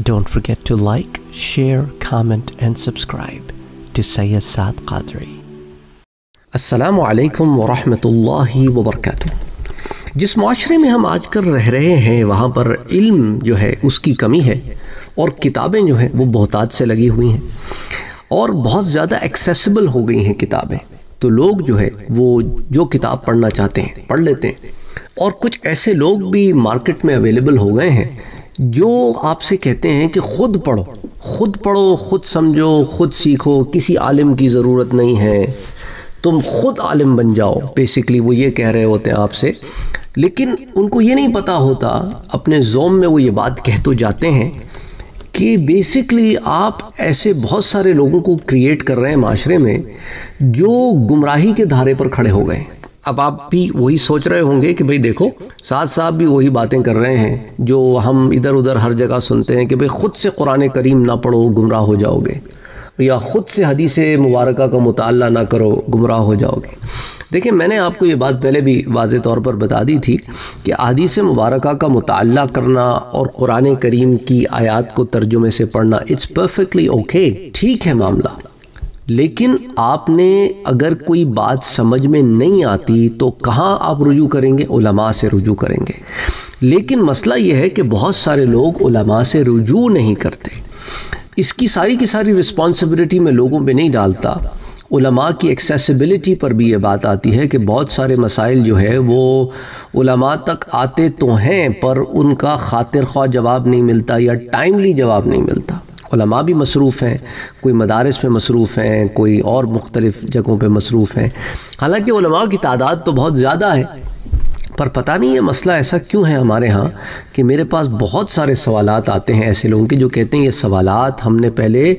Don't forget to like, share, comment and subscribe to Sayyid Saad Qadri. السلام علیکم ورحمۃ اللہ وبرکاتہ جس معاشرے میں ہم آج کل رہ رہے ہیں وہاں پر علم جو ہے اس کی کمی ہے اور کتابیں جو ہیں وہ بہتات سے لگی ہوئی ہیں اور بہت زیادہ ایکسیسیبل ہو گئی ہیں کتابیں۔ تو لوگ جو ہے وہ جو کتاب پڑھنا چاہتے ہیں پڑھ لیتے ہیں۔ اور کچھ ایسے لوگ بھی مارکیٹ میں اویلیبل ہو گئے ہیں جو آپ سے کہتے ہیں کہ خود پڑھو خود پڑھو، خود سمجھو، خود سیکھو، کسی عالم کی ضرورت نہیں ہے۔ تم خود عالم بن جاؤ۔ بیسکلی وہ یہ کہہ رہے ہوتے ہیں آپ سے۔ لیکن ان کو یہ نہیں پتا ہوتا، اپنے زوم میں وہ یہ بات کہہ تو جاتے ہیں کہ بیسکلی آپ ایسے بہت سارے لوگوں کو کریٹ کر رہے ہیں معاشرے میں جو گمراہی کے دھارے پر کھڑے ہو گئے۔ اب آپ بھی وہی سوچ رہے ہوں گے کہ بھئی دیکھو، ساتھ صاحب بھی وہی باتیں کر رہے ہیں جو ہم ادھر ادھر ہر جگہ سنتے ہیں کہ بھئی خود سے قرآن کریم نہ پڑھو، گمراہ ہو جاؤ گے، یا خود سے حدیث مبارکہ کا مطالعہ نہ کرو، گمراہ ہو جاؤ گے۔ دیکھیں، میں نے آپ کو یہ بات پہلے بھی واضح طور پر بتا دی تھی کہ حدیث مبارکہ کا مطالعہ کرنا اور قرآن کریم کی آیات کو ترجمے سے پڑھنا اٹس پرفیکٹلی اوکے ٹھیک ہے معاملہ۔ لیکن آپ نے اگر کوئی بات سمجھ میں نہیں آتی تو کہاں آپ رجوع کریں گے؟ علماء سے رجوع کریں گے۔ لیکن مسئلہ یہ ہے کہ بہت سارے لوگ علماء سے رجوع نہیں کرتے۔ اس کی ساری کی ساری رسپانسبلٹی میں لوگوں پہ نہیں ڈالتا۔ علماء کی ایکسیسیبلٹی پر بھی یہ بات آتی ہے کہ بہت سارے مسائل جو ہے وہ علماء تک آتے تو ہیں، پر ان کا خاطر خواہ جواب نہیں ملتا یا ٹائملی جواب نہیں ملتا۔ علماء بھی مصروف ہیں، کوئی مدارس میں مصروف ہیں، کوئی اور مختلف جگہوں پہ مصروف ہیں۔ حالانکہ علماء کی تعداد تو بہت زیادہ ہے، پر پتہ نہیں یہ مسئلہ ایسا کیوں ہے ہمارے ہاں کہ میرے پاس بہت سارے سوالات آتے ہیں ایسے لوگوں کے جو کہتے ہیں یہ سوالات ہم نے پہلے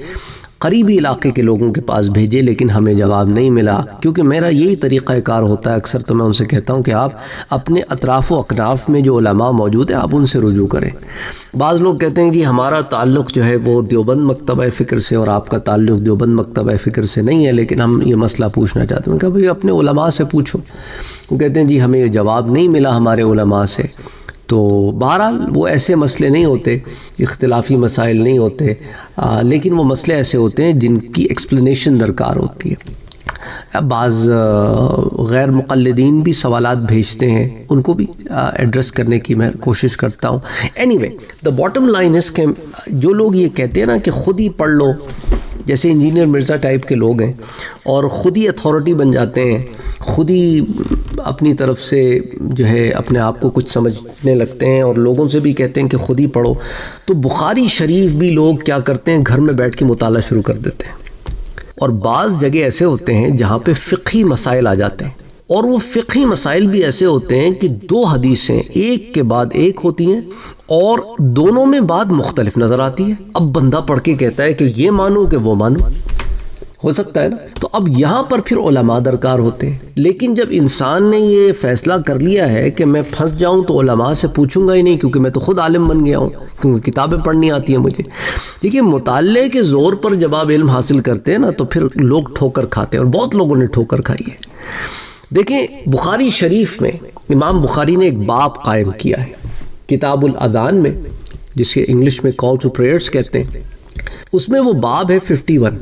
قریبی علاقے کے لوگوں کے پاس بھیجے، لیکن ہمیں جواب نہیں ملا۔ کیونکہ میرا یہی طریقہ کار ہوتا ہے، اکثر تو میں ان سے کہتا ہوں کہ آپ اپنے اطراف و اکناف میں جو علماء موجود ہیں، آپ ان سے رجوع کریں۔ بعض لوگ کہتے ہیں کہ ہمارا تعلق جو ہے وہ دیوبند مکتبہ فکر سے، اور آپ کا تعلق دیوبند مکتبہ فکر سے نہیں ہے، لیکن ہم یہ مسئلہ پوچھنا چاہتے ہیں۔ کہ بھائی، اپنے علماء سے پوچھو۔ وہ کہتے ہیں جی ہمیں یہ جواب نہیں ملا ہمارے علماء سے۔ تو بہرحال وہ ایسے مسئلے نہیں ہوتے، اختلافی مسائل نہیں ہوتے لیکن وہ مسئلے ایسے ہوتے ہیں جن کی ایکسپلینیشن درکار ہوتی ہے۔ بعض غیر مقلدین بھی سوالات بھیجتے ہیں، ان کو بھی ایڈریس کرنے کی میں کوشش کرتا ہوں۔ Anyway the bottom line اس کے جو لوگ یہ کہتے ہیں نا کہ خود ہی پڑھ لو، جیسے انجینئر مرزا ٹائپ کے لوگ ہیں، اور خود ہی اتھارٹی بن جاتے ہیں، خود ہی اپنی طرف سے جو ہے اپنے آپ کو کچھ سمجھنے لگتے ہیں اور لوگوں سے بھی کہتے ہیں کہ خود ہی پڑھو۔ تو بخاری شریف بھی لوگ کیا کرتے ہیں؟ گھر میں بیٹھ کے مطالعہ شروع کر دیتے ہیں۔ اور بعض جگہ ایسے ہوتے ہیں جہاں پہ فقہی مسائل آ جاتے ہیں۔ اور وہ فقہی مسائل بھی ایسے ہوتے ہیں کہ دو حدیثیں ایک کے بعد ایک ہوتی ہیں اور دونوں میں بات مختلف نظر آتی ہے۔ اب بندہ پڑھ کے کہتا ہے کہ یہ مانو کہ وہ مانو۔ ہو سکتا ہے نا؟ تو اب یہاں پر پھر علماء درکار ہوتے ہیں۔ لیکن جب انسان نے یہ فیصلہ کر لیا ہے کہ میں پھنس جاؤں تو علماء سے پوچھوں گا ہی نہیں کیونکہ میں تو خود عالم بن گیا ہوں، کیونکہ کتابیں پڑھنی آتی ہیں مجھے۔ دیکھیے، مطالعے کے زور پر جب آپ علم حاصل کرتے ہیں نا، تو پھر لوگ ٹھوکر کھاتے ہیں اور بہت لوگوں نے ٹھوکر کھائی ہے۔ دیکھیں بخاری شریف میں امام بخاری نے ایک باپ قائم کیا ہے۔ کتاب الادان میں جس کے انگلش میں کال ٹو پریئرز کہتے ہیں۔ اس میں وہ باب ہے 51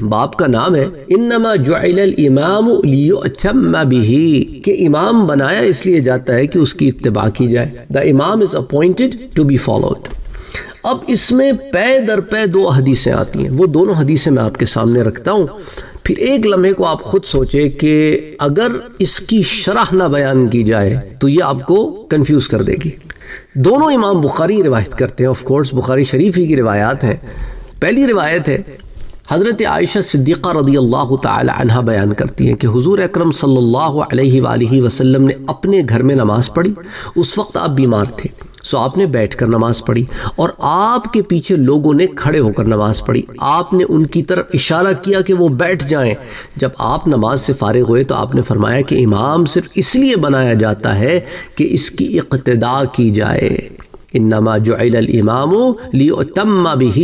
باب کا نام ہے، انما جعل الامام لیعتم به، کہ امام بنایا اس لیے جاتا ہے کہ اس کی اتباع کی جائے۔ The imam is appointed to be followed اب اس میں پے در پے دو حدیثیں آتی ہیں۔ وہ دونوں حدیثیں میں آپ کے سامنے رکھتا ہوں۔ پھر ایک لمحے کو آپ خود سوچے کہ اگر اس کی شرح نہ بیان کی جائے، تو یہ آپ کو کنفیوز کر دے گی۔ دونوں امام بخاری روایت کرتے ہیں۔ آف کورس بخاری شریف ہی کی روایات ہیں۔ پہلی روایت ہے، حضرت عائشہ صدیقہ رضی اللہ تعالی عنہ بیان کرتی ہیں کہ حضور اکرم صلی اللہ علیہ وآلہ وسلم نے اپنے گھر میں نماز پڑھی۔ اس وقت آپ بیمار تھے، سو آپ نے بیٹھ کر نماز پڑھی اور آپ کے پیچھے لوگوں نے کھڑے ہو کر نماز پڑھی۔ آپ نے ان کی طرف اشارہ کیا کہ وہ بیٹھ جائیں۔ جب آپ نماز سے فارغ ہوئے تو آپ نے فرمایا کہ امام صرف اس لیے بنایا جاتا ہے کہ اس کی اقتداء کی جائے۔ إنما جعل الإمام ليؤتم به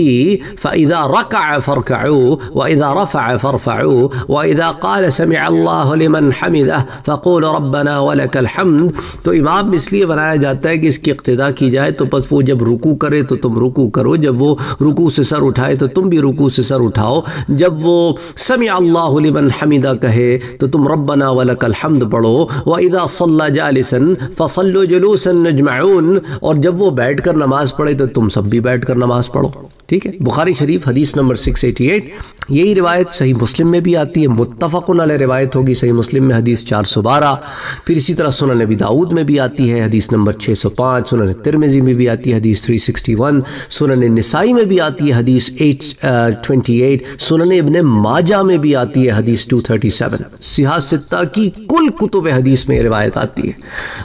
فإذا ركع فاركعوا وإذا رفع فارفعوا وإذا قال سمع الله لمن حمده فقول ربنا ولك الحمد. تو إمام اس لئے بنایا جاتا ہے کہ اس کی اقتداء کی جائے تو پس وہ جب رکو کرے تو تم رکو کرو جب وہ رکو سے سر اٹھائے تو تم بھی رکو سے سر اٹھاؤ جب وہ سمع الله لمن حمده کہے تو تم ربنا ولك الحمد پڑھو وإذا صلى جالسا فصلوا جلوسا نجمعون اور جب وہ بیٹھ کر نماز پڑھے تو تم سب بھی بیٹھ کر نماز پڑھو، ٹھیک ہے؟ بخاری شریف حدیث نمبر 688 یہی روایت صحیح مسلم میں بھی آتی ہے متفق علیہ روایت ہوگی، صحیح مسلم میں حدیث 412 پھر اسی طرح سنن نبی داود میں بھی آتی ہے، حدیث نمبر 605 سنن ترمیزی میں بھی آتی ہے، حدیث 361 سنن نسائی میں بھی آتی ہے، حدیث 828 uh, سنن ابن ماجہ میں بھی آتی ہے، حدیث 237 سیاہ ستہ کی کل کتب حدیث میں روایت آتی ہے۔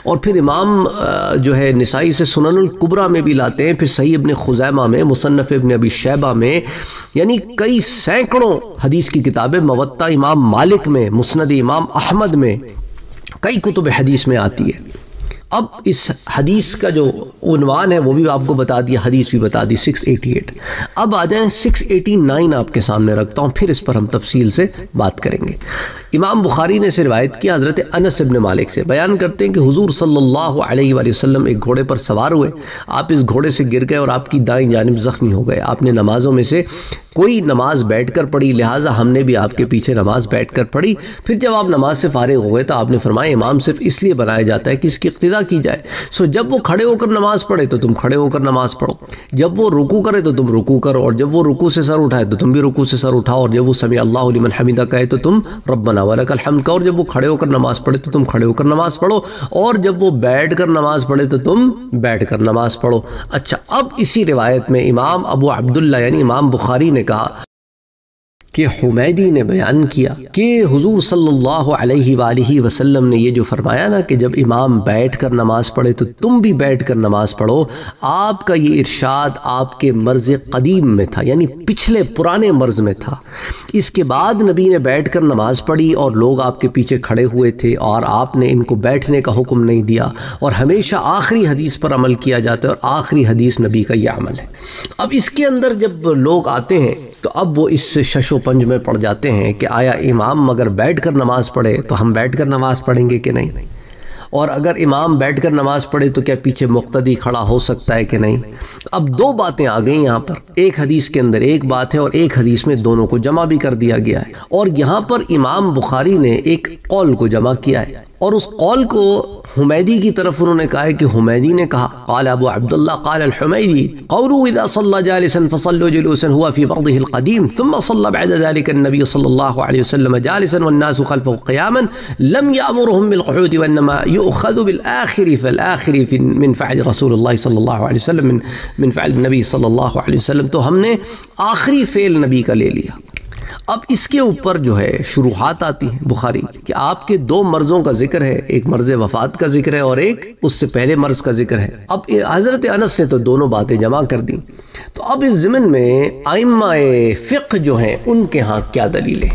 اور پھر امام uh, جو ہے نسائی سے سنن القبرہ میں بھی لاتے ہیں۔ پھر صحیح ابن خزیمہ میں، مصنف ابن ابی شیبہ میں یعنی کئی سینکڑوں حدیث کی کتابیں موتا امام مالک میں، مسند امام احمد میں، کئی کتب حدیث میں آتی ہے اب اس حدیث کا جو عنوان ہے، وہ بھی آپ کو بتا دیا، حدیث بھی بتا دی سکس ایٹی ایٹ اب آ جائیں سکس ایٹی نائن آپ کے سامنے رکھتا ہوں، پھر اس پر ہم تفصیل سے بات کریں گے۔ امام بخاری نے اسے روایت کیا، حضرت انس ابن مالک سے۔ بیان کرتے ہیں کہ حضور صلی اللہ علیہ وآلہ وسلم ایک گھوڑے پر سوار ہوئے۔ آپ اس گھوڑے سے گر گئے اور آپ کی دائیں جانب زخمی ہو گئے۔ آپ نے نمازوں میں سے کوئی نماز بیٹھ کر پڑھی، لہٰذا ہم نے بھی آپ کے پیچھے نماز بیٹھ کر پڑھی۔ پھر جب آپ نماز سے فارغ ہو گئے تو آپ نے فرمایا، امام صرف اس لیے بنایا جاتا ہے کہ اس کی اقتدا کی جائے۔ سو جب وہ کھڑے ہو کر نماز پڑھے تو تم کھڑے ہو کر نماز پڑھو۔ جب وہ رکو کرے تو تم رکو کرو، اور جب وہ رکو سے سر اٹھائے تو تم بھی رکو سے سر اٹھاؤ، اور جب وہ سمیع اللہ علیہ حمیدہ کہے تو تم ربنا ولک الحمد کا، اور جب وہ کھڑے ہو کر نماز پڑھے تو تم کھڑے ہو کر نماز پڑھو، اور جب وہ بیٹھ کر نماز پڑھے تو تم بیٹھ کر نماز پڑھو۔ اچھا اب اسی روایت میں امام ابو عبداللہ یعنی امام بخاری نے کہا کہ حمیدی نے بیان کیا کہ حضور صلی اللہ علیہ وآلہ وسلم نے یہ جو فرمایا نا کہ جب امام بیٹھ کر نماز پڑھے تو تم بھی بیٹھ کر نماز پڑھو، آپ کا یہ ارشاد آپ کے مرض قدیم میں تھا یعنی پچھلے پرانے مرض میں تھا۔ اس کے بعد نبی نے بیٹھ کر نماز پڑھی اور لوگ آپ کے پیچھے کھڑے ہوئے تھے اور آپ نے ان کو بیٹھنے کا حکم نہیں دیا اور ہمیشہ آخری حدیث پر عمل کیا جاتا ہے اور آخری حدیث نبی کا یہ عمل ہے۔ اب اس کے اندر جب لوگ آتے ہیں تو اب وہ اس شش و پنج میں پڑ جاتے ہیں کہ آیا امام اگر بیٹھ کر نماز پڑھے تو ہم بیٹھ کر نماز پڑھیں گے کہ نہیں؟ اور اگر امام بیٹھ کر نماز پڑھے تو کیا پیچھے مقتدی کھڑا ہو سکتا ہے کہ نہیں؟ اب دو باتیں آ گئیں یہاں پر۔ ایک حدیث کے اندر ایک بات ہے اور ایک حدیث میں دونوں کو جمع بھی کر دیا گیا ہے۔ اور یہاں پر امام بخاری نے ایک قول کو جمع کیا ہے۔ اور اس قول کو حمیدی کی طرف انہوں نے کہا ہے کہ حمیدی نے کہا قال ابو عبداللہ قال الحمیدی قولو اذا صلى جالسا فصلوا جلوسا هو في فرضه القديم ثم صلى بعد ذلك النبي صلى الله عليه وسلم جالسا والناس خلفه قياما لم يأمرهم بالقعود وإنما يؤخذ بالآخر فالآخر من فعل رسول الله صلى الله عليه وسلم من, من فعل النبي صلى الله عليه وسلم، تو ہم نے آخری فعل نبی کا لے لیا۔ اب اس کے اوپر جو ہے شروحات آتی ہیں بخاری کہ آپ کے دو مرضوں کا ذکر ہے، ایک مرض وفات کا ذکر ہے اور ایک اس سے پہلے مرض کا ذکر ہے۔ اب حضرت انس نے تو دونوں باتیں جمع کر دیں۔ تو اب اس ضمن میں آئمہ فقہ جو ہیں، ان کے ہاں کیا دلیلیں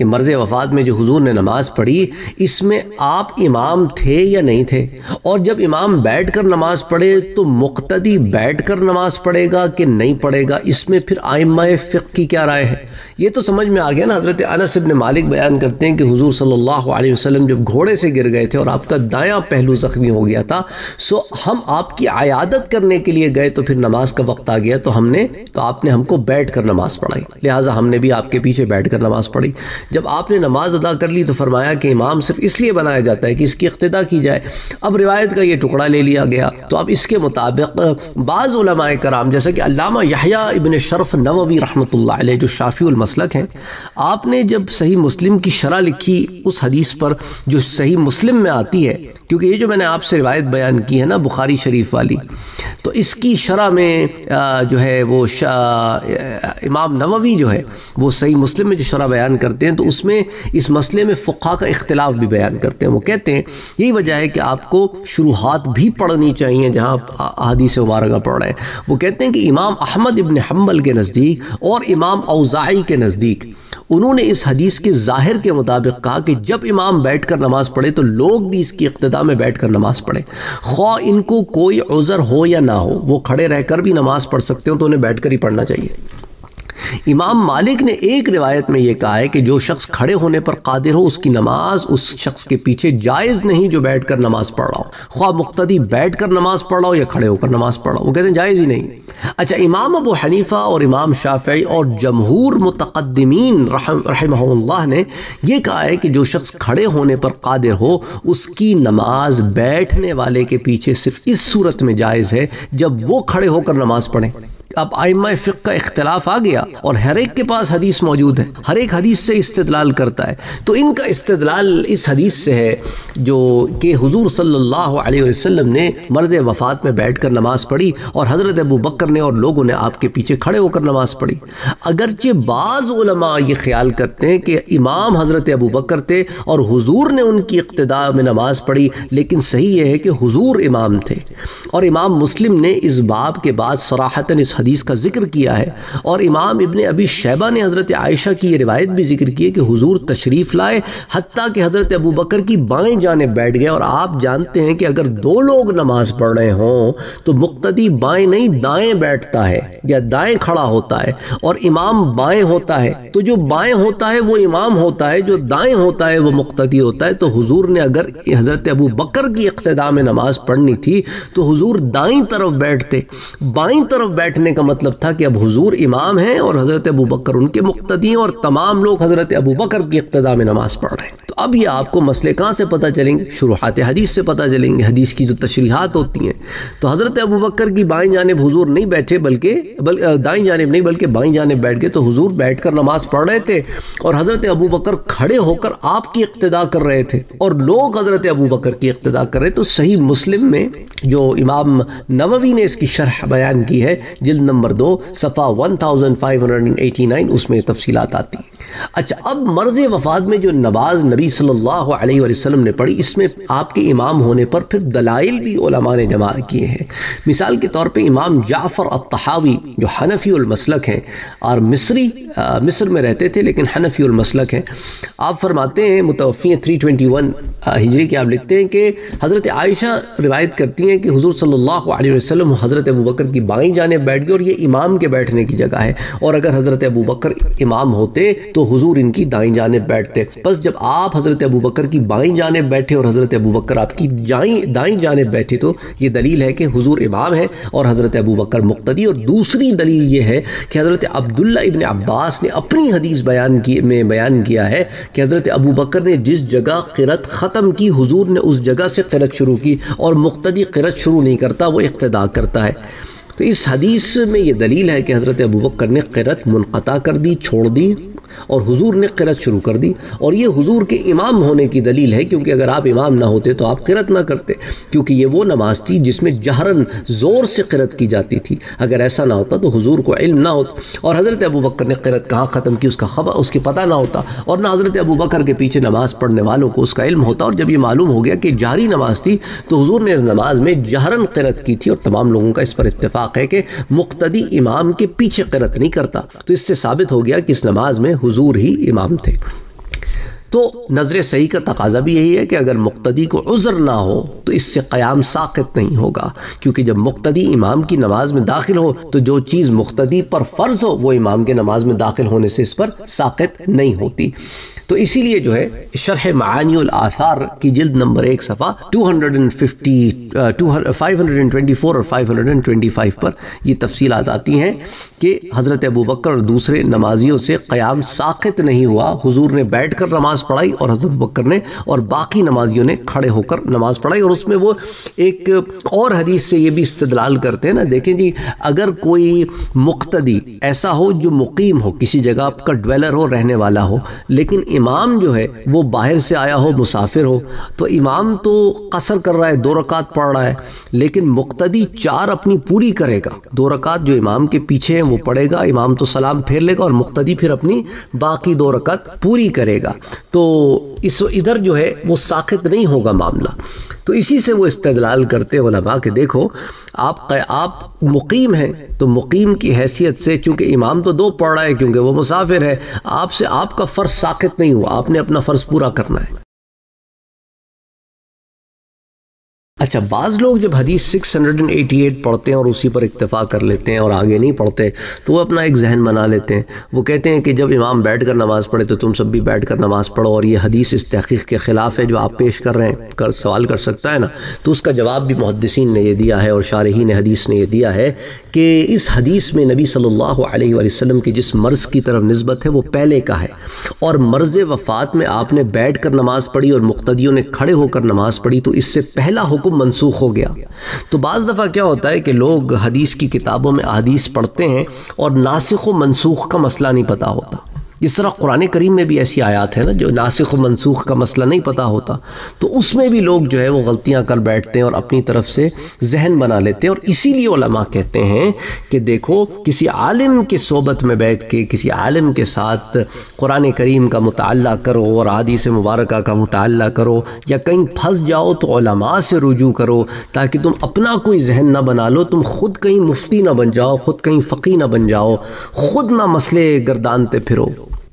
کہ مرض وفات میں جو حضور نے نماز پڑھی، اس میں آپ امام تھے یا نہیں تھے؟ اور جب امام بیٹھ کر نماز پڑھے تو مقتدی بیٹھ کر نماز پڑھے گا کہ نہیں پڑھے گا؟ اس میں پھر آئمہ فقہ کی کیا رائے ہے؟ یہ تو سمجھ میں آ گیا نا، حضرت انس ابن مالک بیان کرتے ہیں کہ حضور صلی اللہ علیہ وسلم جب گھوڑے سے گر گئے تھے اور آپ کا دایاں پہلو زخمی ہو گیا تھا، سو ہم آپ کی عیادت کرنے کے لیے گئے تو پھر نماز کا وقت آ گیا، تو ہم نے، تو آپ نے ہم کو بیٹھ کر نماز پڑھائی۔ لہٰذا ہم نے بھی آپ کے پیچھے بیٹھ کر نماز پڑھی۔ جب آپ نے نماز ادا کر لی تو فرمایا کہ امام صرف اس لیے بنایا جاتا ہے کہ اس کی اقتدا کی جائے۔ اب روایت کا یہ ٹکڑا لے لیا گیا تو اب اس کے مطابق بعض علماء کرام جیسا کہ علامہ یحییٰ ابن شرف نووی رحمۃ اللہ علیہ جو شافی المسلک ہیں، آپ نے جب صحیح مسلم کی شرح لکھی اس حدیث پر جو صحیح مسلم میں آتی ہے، کیونکہ یہ جو میں نے آپ سے روایت بیان کی ہے نا بخاری شریف والی، تو اس کی شرح میں جو ہے وہ امام نووی جو ہے وہ صحیح مسلم میں جو شرح بیان کرتے ہیں تو اس میں اس مسئلے میں فقہ کا اختلاف بھی بیان کرتے ہیں۔ وہ کہتے ہیں، یہی وجہ ہے کہ آپ کو شروحات بھی پڑھنی چاہیے جہاں آپ حدیث مبارکہ پڑھ رہے ہیں۔ وہ کہتے ہیں کہ امام احمد ابن حنبل کے نزدیک اور امام اوزائی کے نزدیک، انہوں نے اس حدیث کے ظاہر کے مطابق کہا کہ جب امام بیٹھ کر نماز پڑھے تو لوگ بھی اس کی اقتداء میں بیٹھ کر نماز پڑھے خواہ ان کو کوئی عذر ہو یا نہ ہو، وہ کھڑے رہ کر بھی نماز پڑھ سکتے ہوں تو انہیں بیٹھ کر ہی پڑھنا چاہیے۔ امام مالک نے ایک روایت میں یہ کہا ہے کہ جو شخص کھڑے ہونے پر قادر ہو، اس کی نماز اس شخص کے پیچھے جائز نہیں جو بیٹھ کر نماز پڑھ رہا ہو۔ خواہ مقتدی بیٹھ کر نماز پڑھ رہا ہو یا کھڑے ہو کر نماز پڑھ رہا ہو، وہ کہتے ہیں جائز ہی نہیں۔ اچھا امام ابو حنیفہ اور امام شافعی اور جمہور متقدمین رحمہ اللہ نے یہ کہا ہے کہ جو شخص کھڑے ہونے پر قادر ہو، اس کی نماز بیٹھنے والے کے پیچھے صرف اس صورت میں جائز ہے جب وہ کھڑے ہو کر نماز پڑھیں۔ اب آئمہ فقہ کا اختلاف آ گیا اور ہر ایک کے پاس حدیث موجود ہے۔ ہر ایک حدیث سے استدلال کرتا ہے۔ تو ان کا استدلال اس حدیث سے ہے جو کہ حضور صلی اللہ علیہ وسلم نے مرد وفات میں بیٹھ کر نماز پڑھی اور حضرت ابو بکر نے اور لوگوں نے آپ کے پیچھے کھڑے ہو کر نماز پڑھی۔ اگرچہ بعض علماء یہ خیال کرتے ہیں کہ امام حضرت ابو بکر تھے اور حضور نے ان کی اقتداء میں نماز پڑھی، لیکن صحیح یہ ہے کہ حضور امام تھے۔ اور امام مسلم نے اس باب کے بعد صراحتاً اس حدیث کا ذکر کیا ہے اور امام ابن ابی شیبہ نے حضرت عائشہ کی یہ روایت بھی ذکر کی ہے کہ حضور تشریف لائے حتیٰ کہ حضرت ابو بکر کی بائیں جانب بیٹھ گئے اور آپ جانتے ہیں کہ اگر دو لوگ نماز پڑھ رہے ہوں تو مقتدی بائیں نہیں، دائیں بیٹھتا ہے یا دائیں کھڑا ہوتا ہے اور امام بائیں ہوتا ہے۔ تو جو بائیں ہوتا ہے وہ امام ہوتا ہے، جو دائیں ہوتا ہے وہ مقتدی ہوتا ہے۔ تو حضور نے اگر حضرت ابو بکر کی اقتداء میں نماز پڑھنی تھی تو حضور دائیں طرف بیٹھتے، بائیں طرف بیٹھنے کا مطلب تھا کہ اب حضور امام ہیں اور حضرت ابو بکر ان کے مقتدی ہیں اور تمام لوگ حضرت ابو بکر کی اقتداء میں نماز پڑھ رہے ہیں۔ تو اب یہ آپ کو مسئلے کہاں سے پتہ چلیں گے؟ شروحات حدیث سے پتہ چلیں گے۔ حدیث کی جو تشریحات ہوتی ہیں۔ تو حضرت ابو بکر کی بائیں جانب حضور نہیں بیٹھے بلکہ بل دائیں جانب نہیں بلکہ بائیں جانب بیٹھ گئے تو حضور بیٹھ کر نماز پڑھ رہے تھے اور حضرت ابو بکر کھڑے ہو کر آپ کی اقتداء کر رہے تھے۔ اور لوگ حضرت ابو بکر کی اقتداء کر رہے۔ تو صحیح مسلم میں جو امام نووی نے اس کی شرح بیان کی ہے، جلد جلد نمبر دو، صفحہ 1589 اس میں تفصیلات آتی۔ ہیں اچھا اب مرض وفات میں جو نواز نبی صلی اللہ علیہ وسلم نے پڑھی، اس میں آپ کے امام ہونے پر پھر دلائل بھی علماء نے جمع کیے ہیں۔ مثال کے طور پہ امام جعفر الطحاوی، جو حنفی المسلک ہیں، اور مصری مصر میں رہتے تھے، لیکن حنفی المسلک ہیں۔ آپ فرماتے ہیں، متوفی 321 ہجری کے آپ لکھتے ہیں کہ حضرت عائشہ روایت کرتی ہیں کہ حضور صلی اللہ علیہ وسلم حضرت ابو بکر کی بائیں جانے بیٹھ گئے اور یہ امام کے بیٹھنے کی جگہ ہے۔ اور اگر حضرت ابو بکر امام ہوتے تو حضور ان کی دائیں جانب بیٹھتے۔ بس جب آپ حضرت ابو بکر کی بائیں جانب بیٹھے اور حضرت ابو بکر آپ کی دائیں جانب بیٹھے تو یہ دلیل ہے کہ حضور امام ہے اور حضرت ابو بکر مقتدی۔ اور دوسری دلیل یہ ہے کہ حضرت عبداللہ ابن عباس نے اپنی حدیث بیان کی میں بیان کیا ہے کہ حضرت ابو بکر نے جس جگہ قرت ختم کی، حضور نے اس جگہ سے قرت شروع کی۔ اور مقتدی قرت شروع نہیں کرتا، وہ اقتدا کرتا ہے۔ تو اس حدیث میں یہ دلیل ہے کہ حضرت ابو بکر نے قرت منقطع کر دی، چھوڑ دی۔ اور حضور نے قرت شروع کر دی اور یہ حضور کے امام ہونے کی دلیل ہے کیونکہ اگر آپ امام نہ ہوتے تو آپ قرت نہ کرتے کیونکہ یہ وہ نماز تھی جس میں جہرن زور سے قرت کی جاتی تھی۔ اگر ایسا نہ ہوتا تو حضور کو علم نہ ہوتا اور حضرت ابو بکر نے قرت کہاں ختم کی، اس کا خبر، اس کی پتہ نہ ہوتا اور نہ حضرت ابو بکر کے پیچھے نماز پڑھنے والوں کو اس کا علم ہوتا اور جب یہ معلوم ہو گیا کہ جاری نماز تھی تو حضور نے اس نماز میں جہرن قرت کی تھی اور تمام لوگوں کا اس پر اتفاق ہے کہ مقتدی امام کے پیچھے قرت نہیں کرتا۔ تو اس سے ثابت ہو گیا کہ اس نماز میں حضور ہی امام تھے۔ تو نظر صحیح کا تقاضا بھی یہی ہے کہ اگر مقتدی کو عذر نہ ہو تو اس سے قیام ساقت نہیں ہوگا، کیونکہ جب مقتدی امام کی نماز میں داخل ہو تو جو چیز مقتدی پر فرض ہو وہ امام کے نماز میں داخل ہونے سے اس پر ساقت نہیں ہوتی۔ تو اسی لیے جو ہے شرح معانی الاثار کی جلد نمبر ایک صفحہ 250 524 اور 525 پر یہ تفصیلات آتی ہیں کہ حضرت ابو بکر اور دوسرے نمازیوں سے قیام ساقت نہیں ہوا۔ حضور نے بیٹھ کر نماز پڑھائی اور حضرت بکر نے اور باقی نمازیوں نے کھڑے ہو کر نماز پڑھائی اور اس میں وہ ایک اور حدیث سے یہ بھی استدلال کرتے ہیں نا، دیکھیں جی اگر کوئی مقتدی ایسا ہو جو مقیم ہو، کسی جگہ کا ڈویلر ہو، رہنے والا ہو، لیکن امام جو ہے وہ باہر سے آیا ہو، مسافر ہو، تو امام تو قصر کر رہا ہے، دو رکعت پڑھ رہا ہے، لیکن مقتدی چار اپنی پوری کرے گا۔ دو رکعت جو امام کے پیچھے ہیں، وہ پڑھے گا، امام تو سلام پھیر لے گا اور مقتدی پھر اپنی باقی دو رکعت پوری کرے گا۔ تو اس ادھر جو ہے، وہ ساخت نہیں ہوگا معاملہ۔ تو اسی سے وہ استدلال کرتے علماء کہ دیکھو، آپ آپ مقیم ہیں تو مقیم کی حیثیت سے چونکہ امام تو دو پڑھ رہا ہے کیونکہ وہ مسافر ہے، آپ سے آپ کا فرض ساکت نہیں ہوا، آپ نے اپنا فرض پورا کرنا ہے۔ اچھا بعض لوگ جب حدیث 688 پڑھتے ہیں اور اسی پر اکتفا کر لیتے ہیں اور آگے نہیں پڑھتے، تو وہ اپنا ایک ذہن بنا لیتے ہیں۔ وہ کہتے ہیں کہ جب امام بیٹھ کر نماز پڑھے تو تم سب بھی بیٹھ کر نماز پڑھو اور یہ حدیث اس تحقیق کے خلاف ہے جو آپ پیش کر رہے ہیں، کر، سوال کر سکتا ہے نا؟ تو اس کا جواب بھی محدثین نے یہ دیا ہے اور شارحین حدیث نے یہ دیا ہے کہ اس حدیث میں نبی صلی اللہ علیہ وآلہ وسلم کی جس مرض کی طرف نسبت ہے وہ پہلے کا ہے۔ اور مرض وفات میں آپ نے بیٹھ کر نماز پڑھی اور مقتدیوں نے کھڑے ہو کر نماز پڑھی تو اس سے پہلا حکم منسوخ ہو گیا۔ تو بعض دفعہ کیا ہوتا ہے کہ لوگ حدیث کی کتابوں میں حدیث پڑھتے ہیں اور ناسخ و منسوخ کا مسئلہ نہیں پتا ہوتا۔ جس طرح قرآن کریم میں بھی ایسی آیات ہیں نا جو ناسخ و منسوخ کا مسئلہ نہیں پتہ ہوتا، تو اس میں بھی لوگ جو ہے وہ غلطیاں کر بیٹھتے ہیں اور اپنی طرف سے ذہن بنا لیتے ہیں۔ اور اسی لیے علماء کہتے ہیں کہ دیکھو، کسی عالم کی صحبت میں بیٹھ کے، کسی عالم کے ساتھ قرآن کریم کا مطالعہ کرو اور حدیث مبارکہ کا مطالعہ کرو یا کہیں پھنس جاؤ تو علماء سے رجوع کرو تاکہ تم اپنا کوئی ذہن نہ بنا لو، تم خود کہیں مفتی نہ بن جاؤ، خود کہیں فقی نہ بن جاؤ، خود نہ مسئلے گردانتے پھرو۔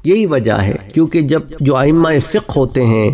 یہی وجہ ہے، کیونکہ جب جو آئمہ فقہ ہوتے ہیں،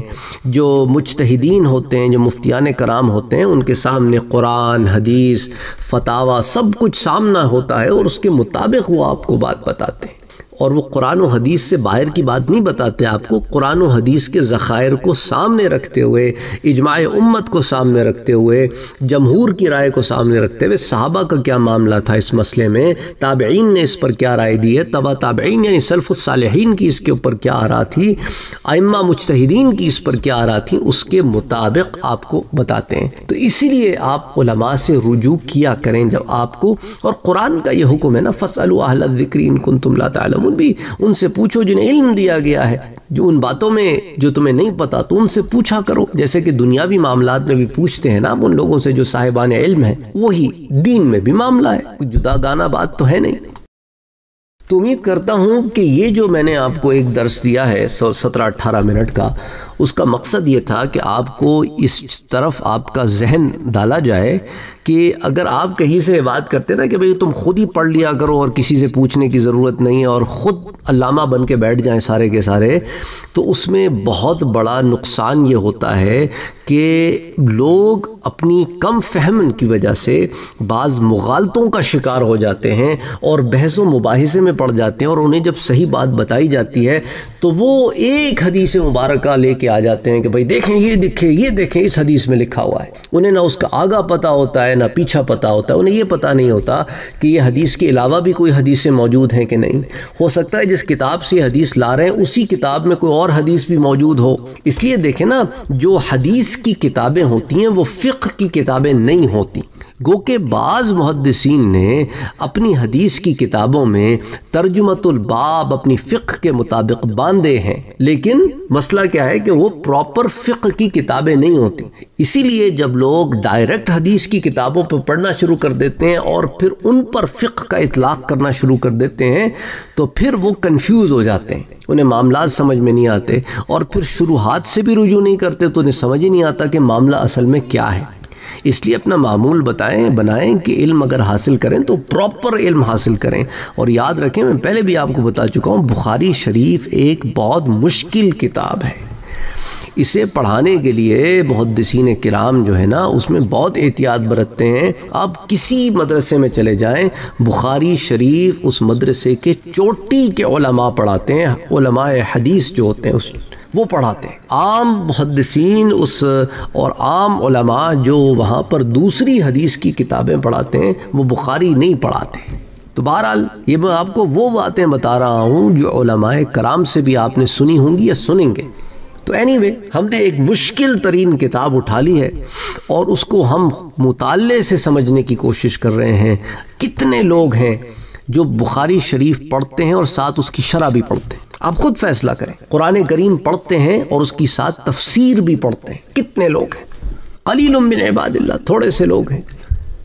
جو مجتہدین ہوتے ہیں، جو مفتیان کرام ہوتے ہیں، ان کے سامنے قرآن، حدیث فتاوہ سب کچھ سامنا ہوتا ہے اور اس کے مطابق وہ آپ کو بات بتاتے ہیں۔ اور وہ قرآن و حدیث سے باہر کی بات نہیں بتاتے، آپ کو قرآن و حدیث کے ذخائر کو سامنے رکھتے ہوئے، اجماع امت کو سامنے رکھتے ہوئے، جمہور کی رائے کو سامنے رکھتے ہوئے صحابہ کا کیا معاملہ تھا اس مسئلے میں؟ تابعین نے اس پر کیا رائے دی ہے؟ تبا تابعین یعنی سلف الصالحین کی اس کے اوپر کیا آ رہا تھی؟ ائمہ مجتہدین کی اس پر کیا آ رہا تھی؟ اس کے مطابق آپ کو بتاتے ہیں۔ تو اسی لیے آپ علماء سے رجوع کیا کریں جب آپ کو، اور قرآن کا یہ حکم ہے نا فصلوا اہل الذکر ان کنتم لا تعلمون بھی ان سے پوچھو جنہیں علم دیا گیا ہے، جو ان باتوں میں جو تمہیں نہیں پتا، تو ان سے پوچھا کرو۔ جیسے کہ دنیاوی معاملات میں بھی پوچھتے ہیں نا ان لوگوں سے جو صاحبان علم ہیں، وہی دین میں بھی معاملہ ہے۔ کوئی جدا گانا بات تو ہے نہیں۔ تو امید کرتا ہوں کہ یہ جو میں نے آپ کو ایک درس دیا ہے سترہ اٹھارہ منٹ کا اس کا مقصد یہ تھا کہ آپ کو اس طرف آپ کا ذہن ڈالا جائے کہ اگر آپ کہیں سے بات کرتے نا کہ بھئی تم خود ہی پڑھ لیا کرو اور کسی سے پوچھنے کی ضرورت نہیں ہے اور خود علامہ بن کے بیٹھ جائیں سارے کے سارے، تو اس میں بہت بڑا نقصان یہ ہوتا ہے کہ لوگ اپنی کم فہم کی وجہ سے بعض مغالطوں کا شکار ہو جاتے ہیں اور بحث و مباحثے میں پڑ جاتے ہیں اور انہیں جب صحیح بات بتائی جاتی ہے تو وہ ایک حدیث مبارکہ لے کے آ جاتے ہیں کہ بھائی دیکھیں، یہ دکھے یہ دیکھیں، اس حدیث میں لکھا ہوا ہے۔ انہیں نہ اس کا آگا پتہ ہوتا ہے، نہ پیچھا پتہ ہوتا ہے، انہیں یہ پتہ نہیں ہوتا کہ یہ حدیث کے علاوہ بھی کوئی حدیثیں موجود ہیں کہ نہیں۔ ہو سکتا ہے جس کتاب سے یہ حدیث لا رہے ہیں، اسی کتاب میں کوئی اور حدیث بھی موجود ہو۔ اس لیے دیکھیں نا، جو حدیث کی کتابیں ہوتی ہیں، وہ فقہ کی کتابیں نہیں ہوتی۔ گو کہ بعض محدثین نے اپنی حدیث کی کتابوں میں ترجمت الباب اپنی فقہ کے مطابق باندھے ہیں۔ لیکن مسئلہ کیا ہے کہ وہ پراپر فقہ کی کتابیں نہیں ہوتی۔ اسی لیے جب لوگ ڈائریکٹ حدیث کی کتابوں پر پڑھنا شروع کر دیتے ہیں اور پھر ان پر فقہ کا اطلاق کرنا شروع کر دیتے ہیں، تو پھر وہ کنفیوز ہو جاتے ہیں۔ انہیں معاملات سمجھ میں نہیں آتے اور پھر شروعات سے بھی رجوع نہیں کرتے، تو انہیں سمجھ ہی نہیں آتا کہ معاملہ اصل میں کیا ہے۔ اس لیے اپنا معمول بتائیں، بنائیں کہ علم اگر حاصل کریں تو پراپر علم حاصل کریں۔ اور یاد رکھیں، میں پہلے بھی آپ کو بتا چکا ہوں، بخاری شریف ایک بہت مشکل کتاب ہے۔ اسے پڑھانے کے لیے محدثین کرام جو ہے نا، اس میں بہت احتیاط برتتے ہیں۔ آپ کسی مدرسے میں چلے جائیں، بخاری شریف اس مدرسے کے چوٹی کے علماء پڑھاتے ہیں۔ علماء حدیث جو ہوتے ہیں، اس وہ پڑھاتے ہیں۔ عام محدثین اس، اور عام علماء جو وہاں پر دوسری حدیث کی کتابیں پڑھاتے ہیں، وہ بخاری نہیں پڑھاتے۔ تو بہرحال یہ میں آپ کو وہ باتیں بتا رہا ہوں جو علماء کرام سے بھی آپ نے سنی ہوں گی یا سنیں گے۔ تو اینی وے ہم نے ایک مشکل ترین کتاب اٹھا لی ہے، اور اس کو ہم مطالعے سے سمجھنے کی کوشش کر رہے ہیں۔ کتنے لوگ ہیں جو بخاری شریف پڑھتے ہیں اور ساتھ اس کی شرح بھی پڑھتے ہیں۔ آپ خود فیصلہ کریں۔ قرآن کریم پڑھتے ہیں اور اس کی ساتھ تفسیر بھی پڑھتے ہیں۔ کتنے لوگ ہیں؟ قلیل من عباد اللہ تھوڑے سے لوگ ہیں۔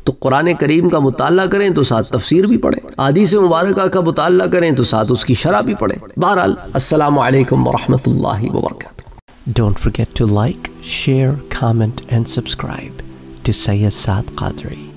تو قرآن کریم کا مطالعہ کریں تو ساتھ تفسیر بھی پڑھیں۔ حدیث مبارکہ کا مطالعہ کریں تو ساتھ اس کی شرح بھی پڑھیں۔ بہرحال السلام علیکم ورحمۃ اللہ وبرکاتہ۔ Don't forget to like, share, comment, and subscribe to Sayyid Saad Qadri.